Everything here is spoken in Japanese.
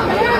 Yeah.